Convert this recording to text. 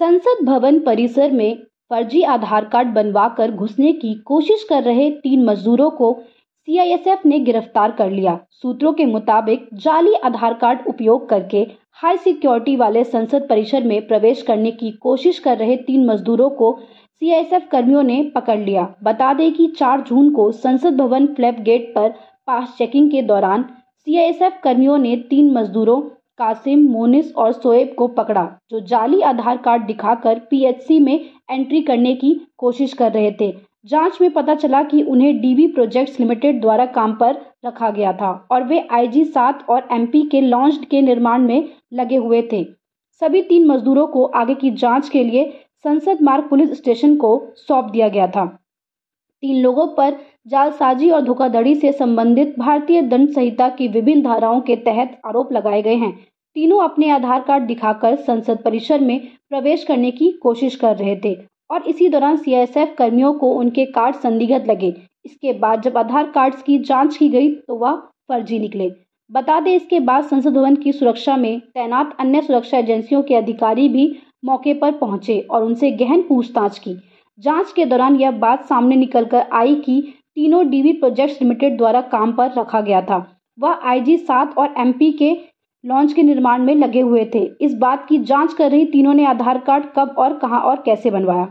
संसद भवन परिसर में फर्जी आधार कार्ड बनवाकर घुसने की कोशिश कर रहे तीन मजदूरों को सीआईएसएफ ने गिरफ़्तार कर लिया। सूत्रों के मुताबिक, जाली आधार कार्ड उपयोग करके हाई सिक्योरिटी वाले संसद परिसर में प्रवेश करने की कोशिश कर रहे तीन मजदूरों को सीआईएसएफ कर्मियों ने पकड़ लिया। बता दें कि 4 जून को संसद भवन फ्लैप गेट पर पास चेकिंग के दौरान सीआईएसएफ कर्मियों ने तीन मजदूरों कासिम मोनिस और सोएब को पकड़ा, जो जाली आधार कार्ड दिखाकर पीएचसी में एंट्री करने की कोशिश कर रहे थे। जाँच में पता चला कि उन्हें डीबी प्रोजेक्ट्स लिमिटेड द्वारा काम पर रखा गया था और वे आईजी सात और एमपी के लॉन्च के निर्माण में लगे हुए थे। सभी तीन मजदूरों को आगे की जाँच के लिए संसद मार्ग पुलिस स्टेशन को सौंप दिया गया था। तीन लोगों पर जालसाजी और धोखाधड़ी से संबंधित भारतीय दंड संहिता की विभिन्न धाराओं के तहत आरोप लगाए गए हैं। तीनों अपने आधार कार्ड दिखाकर संसद परिसर में प्रवेश करने की कोशिश कर रहे थे और इसी दौरान सीआईएसएफ कर्मियों को उनके कार्ड संदिग्ध लगे। इसके बाद जब आधार कार्ड की जाँच की गई तो वह फर्जी निकले। बता दें, इसके बाद संसद भवन की सुरक्षा में तैनात अन्य सुरक्षा एजेंसियों के अधिकारी भी मौके पर पहुँचे और उनसे गहन पूछताछ की। जाँच के दौरान यह बात सामने निकल कर आई कि तीनों डीवी प्रोजेक्ट्स लिमिटेड द्वारा काम पर रखा गया था। वह आईजी सात और एमपी के लॉन्च के निर्माण में लगे हुए थे। इस बात की जाँच कर रही तीनों ने आधार कार्ड कब और कहाँ और कैसे बनवाया।